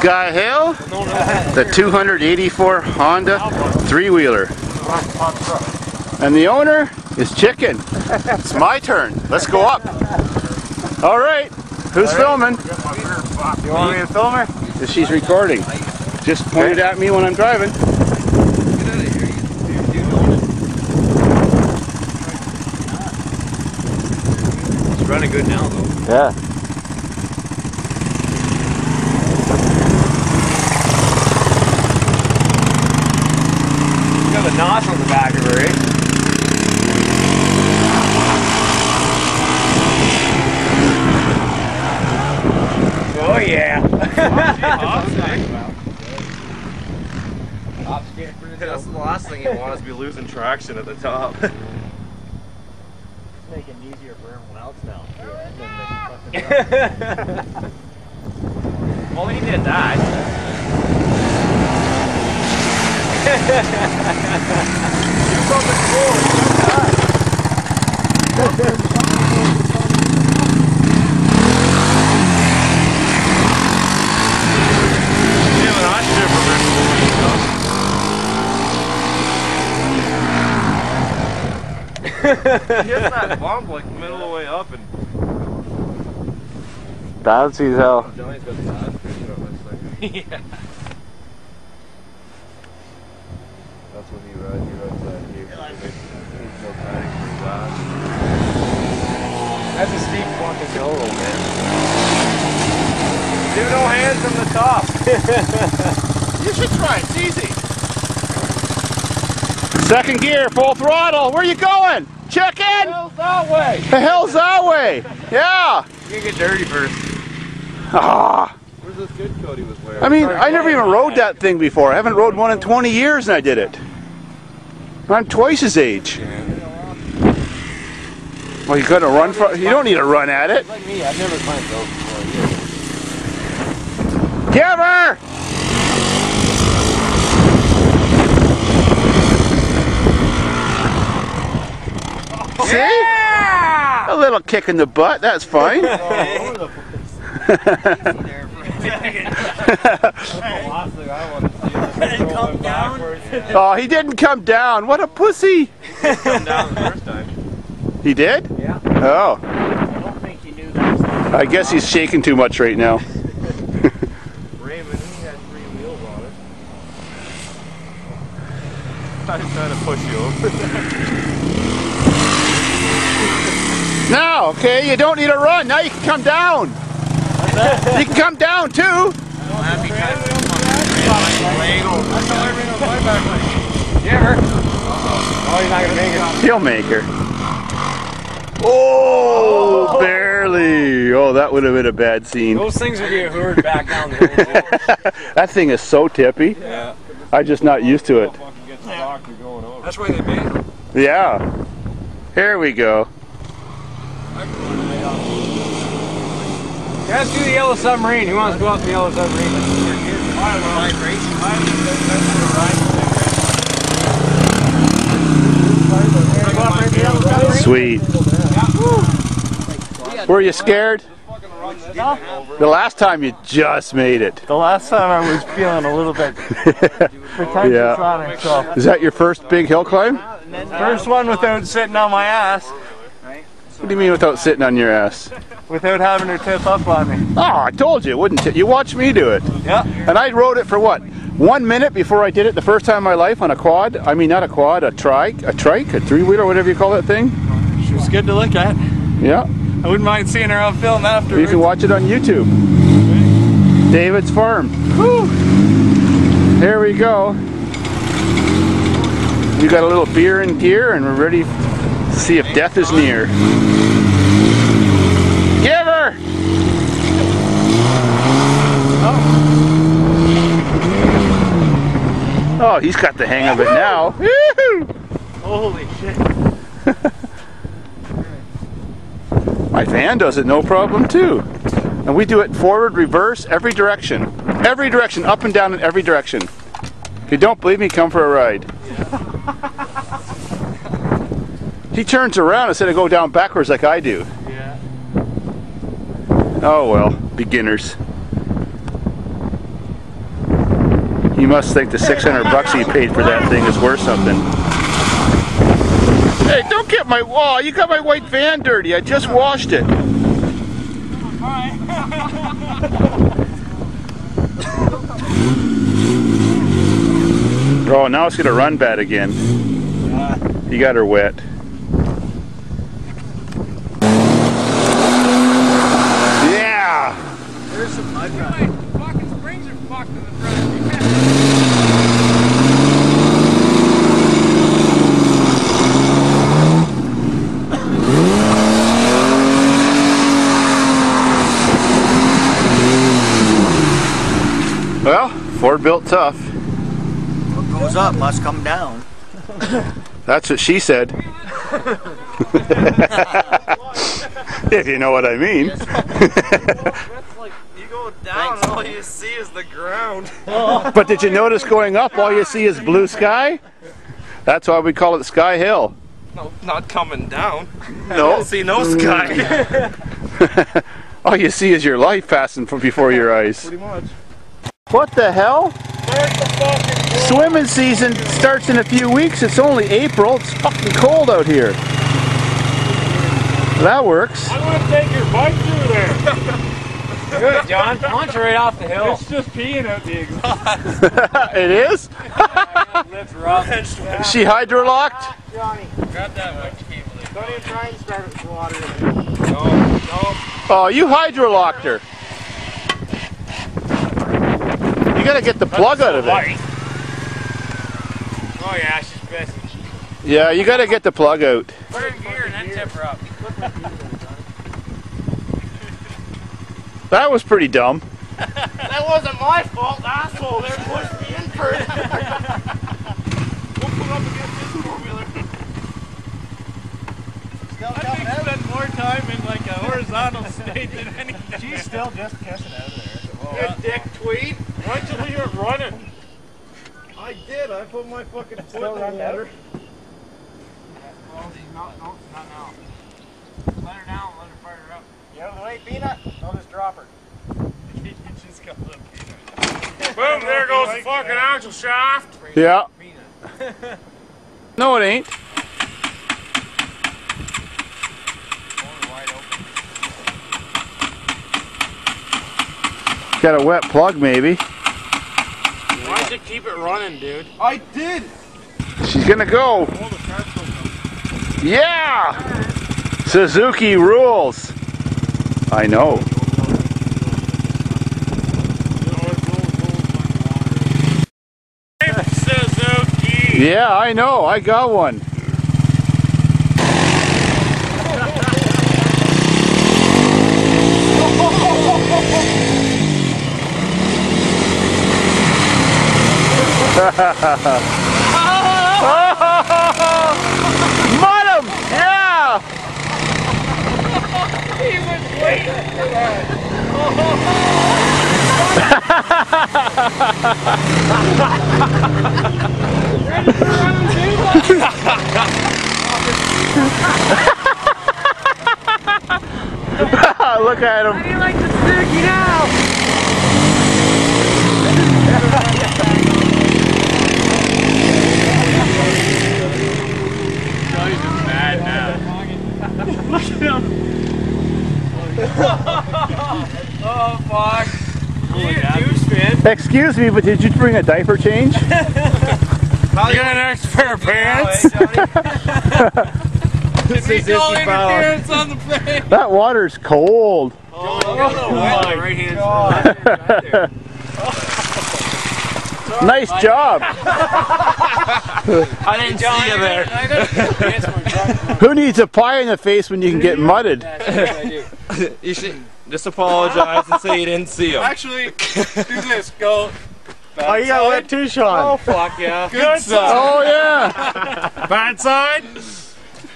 Sky Hill, the 284 Honda three-wheeler. And the owner is Chicken. It's my turn. Let's go up. All right. Who's filming? You want me to film her? She's recording. Just point it at me when I'm driving. It's running good now though. Yeah. It's got a NOS on the back of her, eh? Oh yeah. That's the last thing you want is to be losing traction at the top. it's Making it easier for everyone else now. well, he did that. you from the school. Yeah, but I should Hit that bump like middle of the way up and Bouncy as hell. Oh, Johnny's got the ass picture of this yeah. That's when he rides, he rides that here. He's no panic for his ass. That's a steep fucking hill, man. Do no hands from the top. You should try. It's easy. Second gear, full throttle. Where are you going? Chicken? Hell's that way. The hell's that way? Yeah. You can get dirty first. Ah. Where's this good coat he was wearing? I mean, I never even rode that thing before. I haven't rode one in 20 years and I did it. I'm twice his age. Well, you got to run for You don't need to run at it. Like me, I've never climbed those before. Give her! See? A little kick in the butt, that's fine. oh, he didn't come down. What a pussy. Come down the first time. He did? Yeah. Oh, I don't think you knew that. I guess he's shaking too much right now. Raymond, he had three wheels on it. I was trying to push you over. Now, okay, you don't need to run. Now you can come down. You can come down too. Oh, you're not gonna make it. He'll make her. Oh, barely. Oh, that would have been a bad scene. Those things would get hurried back down that thing is so tippy. yeah. I'm just not used to it. That's why they made it. Yeah. Here we go. Let's do the yellow submarine. Who wants to go out the yellow submarine? Sweet. Were you scared? The last time you just made it. The last time I was feeling a little bit Yeah. on it, so. Is that your first big hill climb? First one without sitting on my ass, What do you mean without sitting on your ass? without having her tip up on me. Oh, I told you it wouldn't. T- you watched me do it. Yeah. And I rode it for what? One minute before I did it the first time in my life on a quad. I mean, not a quad, a trike, a trike, a three wheeler, whatever you call that thing. She was good to look at. Yeah. I wouldn't mind seeing her on film after. You can watch it on YouTube. David's Farm. Woo. Here we go. We got a little beer in gear and we're ready to see if death is near. Give her! Oh, oh he's got the hang of it now. Holy shit. My van does it no problem too. And we do it forward, reverse, every direction. Every direction, up and down in every direction. If you don't believe me, come for a ride. He turns around instead of go down backwards like I do. Yeah. Oh well, beginners. You must think the 600 bucks he paid for that thing is worth something. Hey, don't get my wall. You got my white van dirty. I just washed it. Oh, now it's gonna run bad again. You got her wet. Yeah. There's some Fucking springs are fucked in the front. Well, Ford built tough. What goes up must come down. That's what she said. if you know what I mean. You go down, all you see is the ground. but did you notice going up, all you see is blue sky? That's why we call it Sky Hill. No, not coming down. No. See no sky. all you see is your life passing from before your eyes. Pretty much. What the hell? Swimming season starts in a few weeks. It's only April. It's fucking cold out here. That works. I'm gonna take your bike through there. Good, John. Launch right off the hill. It's just peeing out the exhaust. it is? Lift rough. Is she hydrolocked? Ah, Johnny. Grab that one. Don't even try and start it with water. No, no. Oh, you hydrolocked her. You gotta get the plug out of it. Oh yeah, she's pissing. Yeah, you gotta get the plug out. Put her in gear and then tip her up. That was pretty dumb. That wasn't my fault, asshole. They pushed me in first. we'll put up against this four-wheeler. I think spend more time in like a horizontal state than anything. She's still just kissing out of there. Good dick tweed. Why'd you leave it running? I did. I put my fucking foot Still in run the water. Well, no, no, not now. Let her down, let her fire her up. You out of the way, Peanut? I'll just drop her. you just got little peanut. Boom, there goes the fucking axle shaft. Yeah. No, it ain't. Got a wet plug, maybe. Why'd you keep it running, dude? I did. She's gonna go. Yeah! Suzuki rules. I know. Yeah, I know. I got one. Mud him! Yeah! Look at him. you like the Suzuki now? Oh fuck. You douche, man. Excuse me, but did you bring a diaper change? You got an extra pair of pants? Suzuki no interference on the plane. That water's cold. Oh, my right hand side. Nice job. I didn't see you there. Who needs a pie in the face when you can get mudded? You should just apologize and say you didn't see him. Actually, do this. Go. Oh, you got wet too, Sean. Oh fuck yeah. Good side. Oh yeah. Bad side.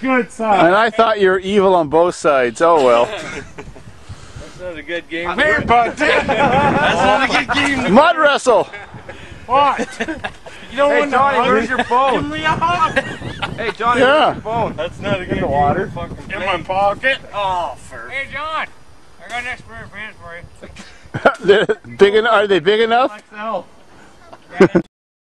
Good side. And I thought you were evil on both sides. Oh well. That's not a good game. Beer butt. That's not a good game. Mud wrestle. What? You don't Hey want Johnny, to where's your phone? Give me a hug. Hey Johnny, Yeah. where's your phone? That's not a good the water. In my pocket. Oh, for. Hey John, I got an extra pair of pants for you. They're big en- are they big enough? XL. Ran into